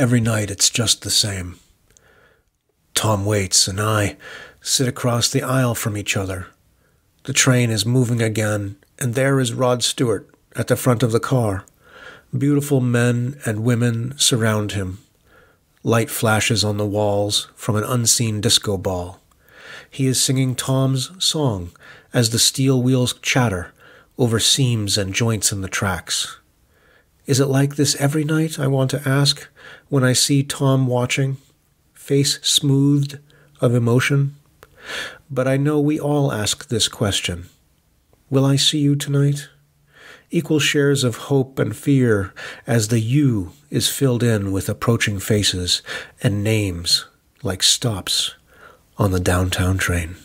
Every night it's just the same. Tom Waits, and I sit across the aisle from each other. The train is moving again, and there is Rod Stewart at the front of the car. Beautiful men and women surround him. Light flashes on the walls from an unseen disco ball. He is singing Tom's song as the steel wheels chatter over seams and joints in the tracks. Is it like this every night, I want to ask, when I see Tom watching, face smoothed of emotion? But I know we all ask this question Will I see you tonight? Equal shares of hope and fear as the you is filled in with approaching faces and names like stops on the downtown train.